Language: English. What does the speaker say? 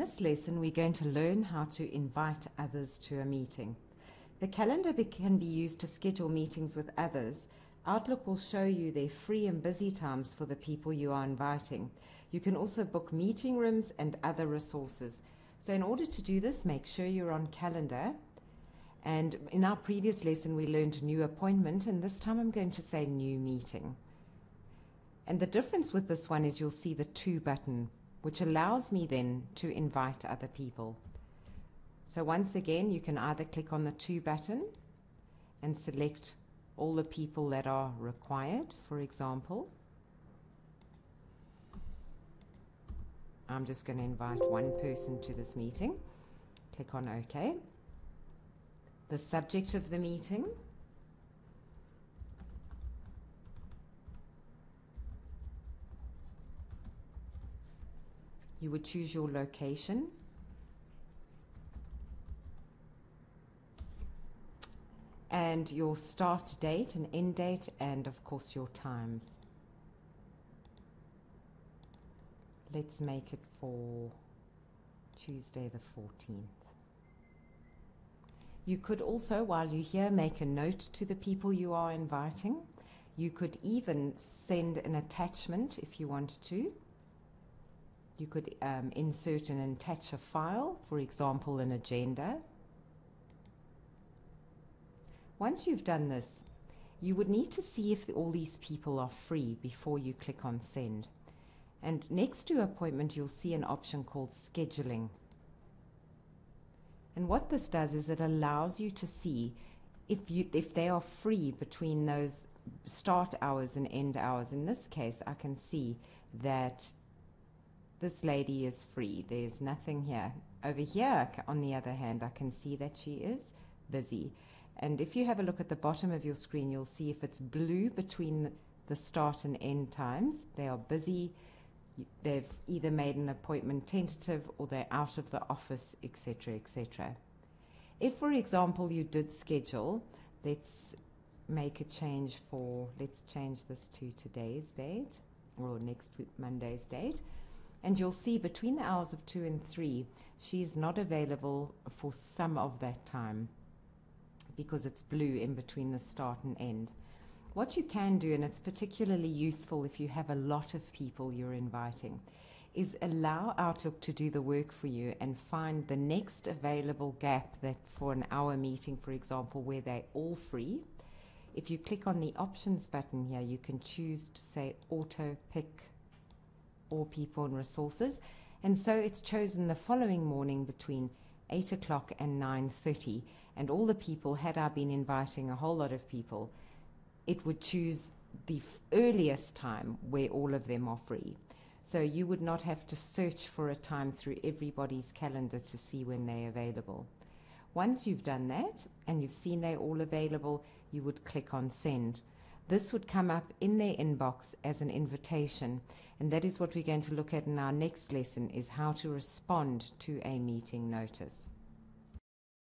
this lesson, we're going to learn how to invite others to a meeting. The calendar be- can be used to schedule meetings with others. Outlook will show you their free and busy times for the people you are inviting. You can also book meeting rooms and other resources. So, in order to do this, make sure you're on calendar. And in our previous lesson, we learned new appointment, and this time I'm going to say new meeting. And the difference with this one is you'll see the to button which allows me then to invite other people. So once again, you can either click on the to button and select all the people that are required, for example. I'm just going to invite one person to this meeting. Click on OK. The subject of the meeting. You would choose your location. And your start date and end date, and of course your times. Let's make it for Tuesday the 14th. You could also, while you're here, make a note to the people you are inviting. You could even send an attachment if you wanted to. You could um, insert and attach a file, for example, an agenda. Once you've done this, you would need to see if all these people are free before you click on send. And next to appointment, you'll see an option called scheduling. And what this does is it allows you to see if, you, if they are free between those start hours and end hours. In this case, I can see that this lady is free. There's nothing here. Over here, on the other hand, I can see that she is busy. And if you have a look at the bottom of your screen, you'll see if it's blue between the start and end times, they are busy. They've either made an appointment tentative or they're out of the office, etc., etc. If, for example, you did schedule, let's make a change for, let's change this to today's date or next Monday's date. And you'll see between the hours of 2 and 3, she is not available for some of that time because it's blue in between the start and end. What you can do, and it's particularly useful if you have a lot of people you're inviting, is allow Outlook to do the work for you and find the next available gap that for an hour meeting, for example, where they're all free. If you click on the options button here, you can choose to say auto pick or people and resources. And so it's chosen the following morning between 8 o'clock and 9.30. And all the people, had I been inviting a whole lot of people, it would choose the earliest time where all of them are free. So you would not have to search for a time through everybody's calendar to see when they're available. Once you've done that and you've seen they're all available, you would click on send. This would come up in their inbox as an invitation, and that is what we're going to look at in our next lesson is how to respond to a meeting notice.